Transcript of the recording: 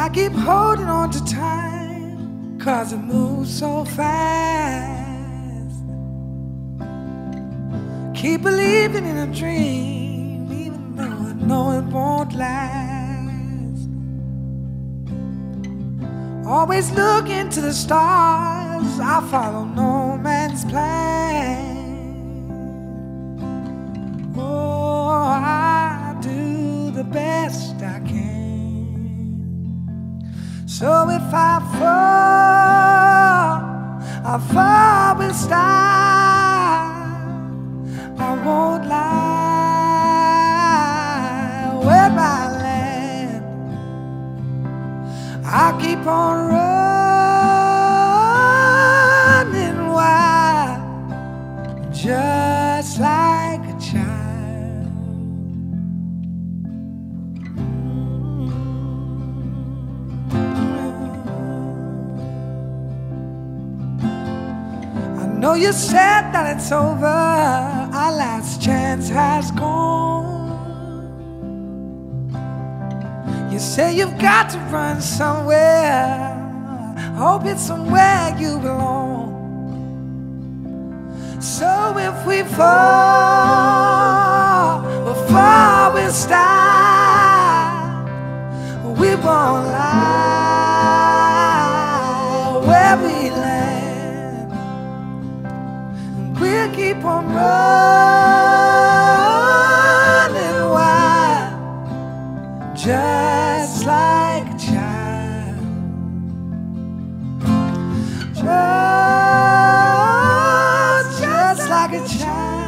I keep holding on to time, cause it moves so fast. Keep believing in a dream, even though I know it won't last. Always look into the stars, I follow no man's plan. So if I fall, I fall with style. I won't lie where I land. I keep on running wild, just like a child. Know you said that it's over, our last chance has gone. You say you've got to run somewhere. Hope it's somewhere you belong. So if we fall, before we stop, we won't lie where we land. Keep on running wild just like a child. Just, just like a child.